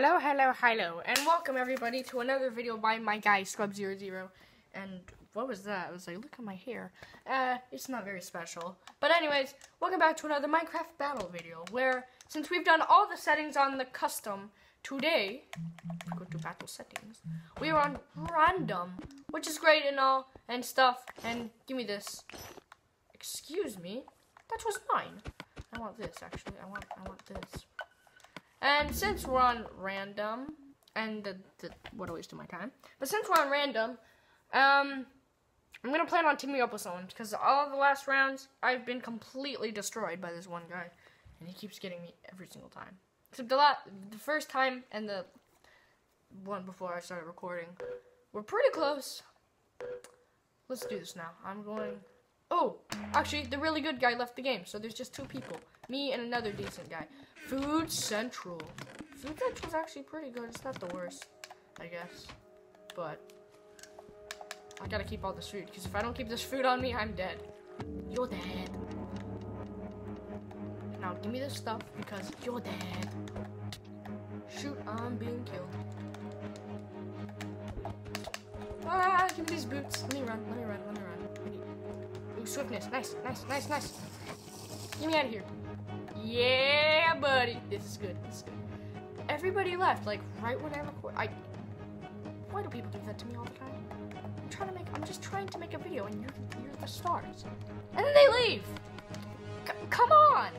Hello, hello, hello, and welcome everybody to another video by my guy Scrub00. And what was that? I was like, look at my hair. Uh, it's not very special. But anyways, welcome back to another Minecraft battle video, where since we've done all the settings on the custom, today, go to battle settings, we are on random, which is great and all, and stuff, and give me this. Excuse me? That was mine. I want this, actually. I want, I want this. And since we're on random, and the, the, what a waste of my time. But since we're on random, um, I'm gonna plan on teaming up with someone because all the last rounds I've been completely destroyed by this one guy, and he keeps getting me every single time. Except the la the first time and the one before I started recording, we're pretty close. Let's do this now. I'm going. Oh, actually, the really good guy left the game, so there's just two people. Me and another decent guy. Food Central. Food Central's actually pretty good. It's not the worst, I guess. But I gotta keep all this food, because if I don't keep this food on me, I'm dead. You're dead. Now give me this stuff, because you're dead. Shoot, I'm being killed. Ah, give me these boots. Let me run, let me run, let me swiftness. Nice, nice, nice, nice. Get me out of here. Yeah, buddy. This is good. This is good. Everybody left, like right when I record. I. Why do people do that to me all the time? I'm trying to make. I'm just trying to make a video, and you're you're the stars, and then they leave. C come on.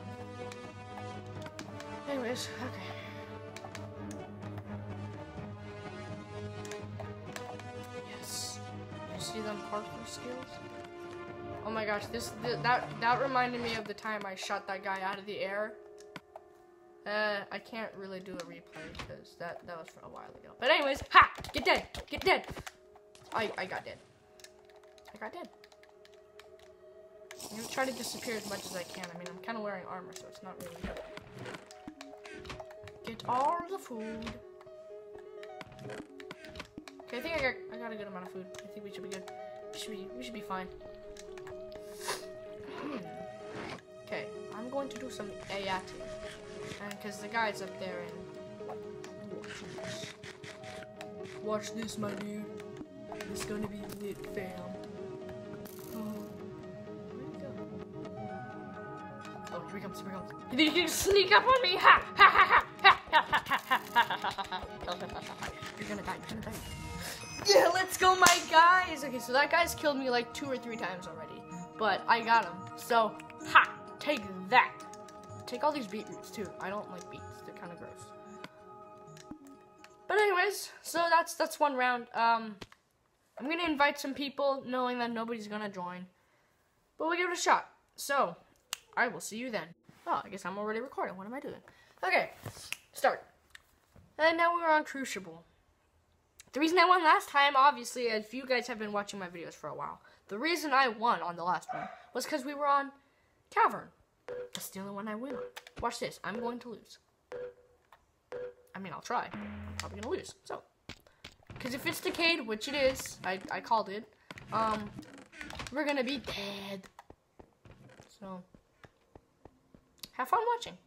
Anyways, okay. Yes. You see them parkour skills? Oh my gosh, this th that that reminded me of the time I shot that guy out of the air. Uh, I can't really do a replay because that that was for a while ago. But anyways, ha! Get dead! Get dead! I I got dead. I got dead. I'm gonna try to disappear as much as I can. I mean, I'm kind of wearing armor, so it's not really. Good. Get all the food. Okay, I think I got I got a good amount of food. I think we should be good. We should be we should be fine. I'm to do some Ayati. And because the guy's up there and watch this. My dude. It's gonna be lit, fam. Oh? Oh, here he comes, here he comes. You think you can sneak up on me? Ha! Ha ha ha! Ha ha ha ha ha ha You're gonna die, you're gonna die. Yeah, let's go, my guys! Okay, so that guy's killed me like two or three times already. But I got him. So, ha! Take that. Take all these beetroots too. I don't like beets. They're kind of gross. But anyways, so that's that's one round. Um, I'm gonna invite some people, knowing that nobody's gonna join. But we'll give it a shot. So, I will see you then. Oh, I guess I'm already recording. What am I doing? Okay, start. And now we're on Crucible. The reason I won last time, obviously, if you guys have been watching my videos for a while, the reason I won on the last one was because we were on Cavern. That's the only one I win. Watch this. I'm going to lose. I mean, I'll try. I'm probably going to lose. So, because if it's Decayed, which it is, I, I called it, um, we're going to be dead. So, have fun watching.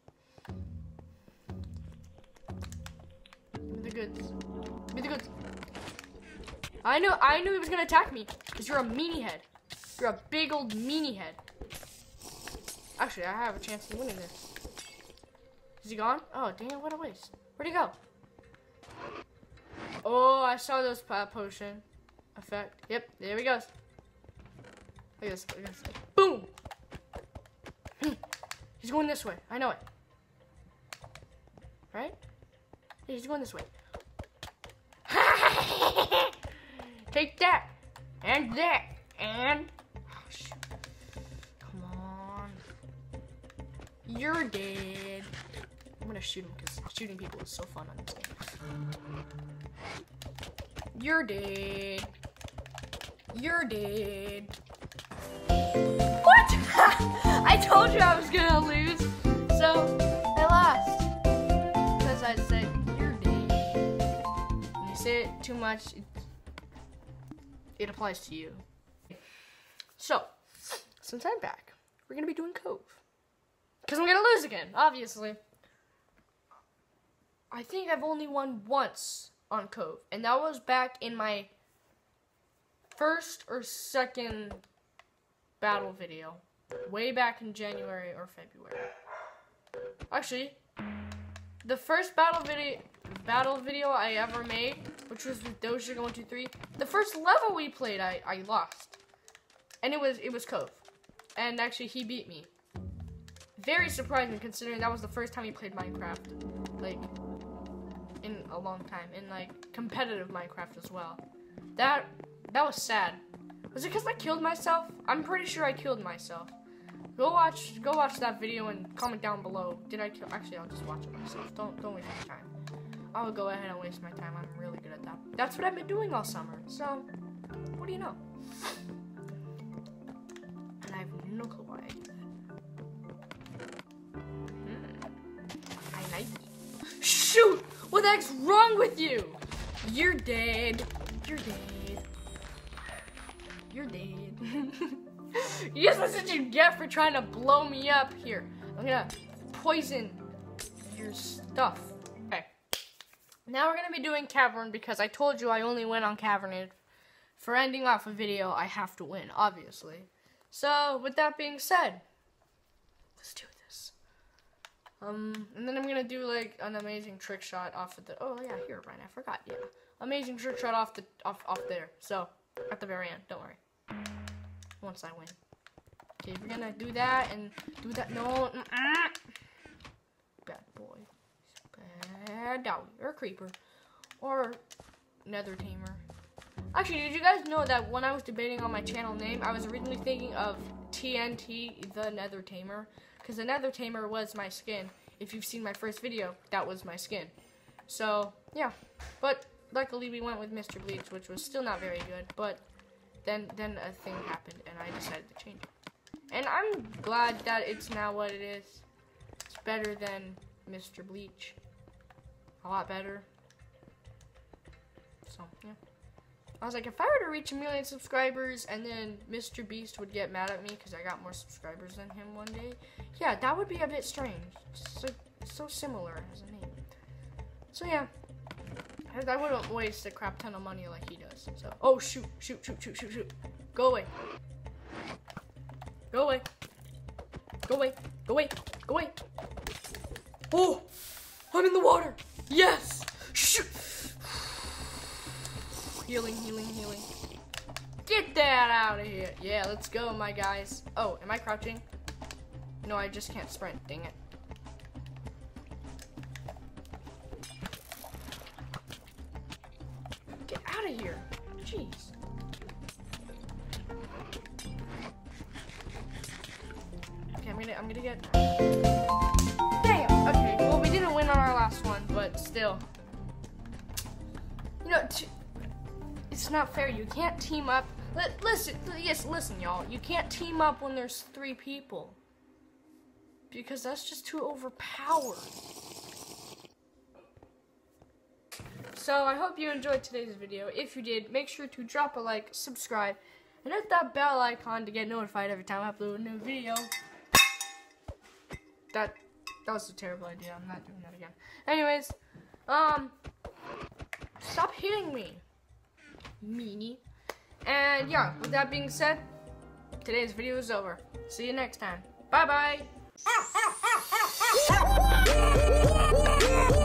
Give me the goods. Give me the goods. I knew, I knew he was going to attack me, because you're a meanie head. You're a big old meanie head. Actually, I have a chance of winning this. Is he gone? Oh, damn, what a waste. Where'd he go? Oh, I saw those uh, potion effect. Yep, there he goes. This. Look at this. Boom! he's going this way. I know it. Right? He's going this way. Take that! And that! And... You're dead. I'm gonna shoot him because shooting people is so fun on this game. You're dead. You're dead. What? I told you I was gonna lose. So, I lost. Because I said, you're dead. When you say it too much, it, it applies to you. So, since I'm back, we're gonna be doing Cove. Because I'm going to lose again, obviously. I think I've only won once on Cove, and that was back in my first or second battle video, way back in January or February. Actually, the first battle video battle video I ever made, which was with Doja 123, the first level we played, I, I lost. And it was it was Cove. And actually he beat me. Very surprising considering that was the first time he played Minecraft. Like in a long time. In like competitive Minecraft as well. That that was sad. Was it because I killed myself? I'm pretty sure I killed myself. Go watch go watch that video and comment down below. Did I kill actually I'll just watch it myself. Don't don't waste my time. I'll go ahead and waste my time. I'm really good at that. That's what I've been doing all summer. So what do you know? And I have no clue why heck's wrong with you? You're dead. You're dead. You're dead. Yes, that's what you get for trying to blow me up here. I'm gonna poison your stuff. Okay. Now we're gonna be doing Cavern because I told you I only went on Cavern. For ending off a video, I have to win, obviously. So, with that being said, let's do this. Um, and then I'm gonna do like an amazing trick shot off of the. Oh yeah, here, Brian. I forgot. Yeah, amazing trick shot off the off off there. So at the very end, don't worry once I win. Okay, we're gonna do that and do that. No, mm -mm. bad boy, bad dog, or creeper, or nether tamer. Actually, did you guys know that when I was debating on my channel name, I was originally thinking of TNT, the nether tamer, because the nether tamer was my skin. If you've seen my first video, that was my skin. So yeah, but luckily we went with Mr. Bleach, which was still not very good, but then then a thing happened and I decided to change it. And I'm glad that it's now what it is. It's better than Mr. Bleach. A lot better. So, yeah. I was like, if I were to reach a million subscribers and then Mr. Beast would get mad at me because I got more subscribers than him one day, yeah, that would be a bit strange. So, so similar as a name. So, yeah. I wouldn't waste a crap ton of money like he does. So, oh shoot, shoot, shoot, shoot, shoot, shoot. Go away. Go away. Go away. Go away. Go away. Oh, I'm in the water. Yes. Shoot. Healing, healing, healing. Get that out of here. Yeah, let's go, my guys. Oh, am I crouching? No, I just can't sprint. Dang it. Get out of here. Jeez. Okay, I'm gonna I'm gonna get Damn! Okay, well we didn't win on our last one, but still. You know, it's not fair. You can't team up. listen, yes, listen, y'all. You can't team up when there's three people. Because that's just too overpowered. So I hope you enjoyed today's video. If you did, make sure to drop a like, subscribe, and hit that bell icon to get notified every time I upload a new video. That that was a terrible idea. I'm not doing that again. Anyways, um, stop hitting me, me. And yeah, with that being said, today's video is over. See you next time. Bye bye.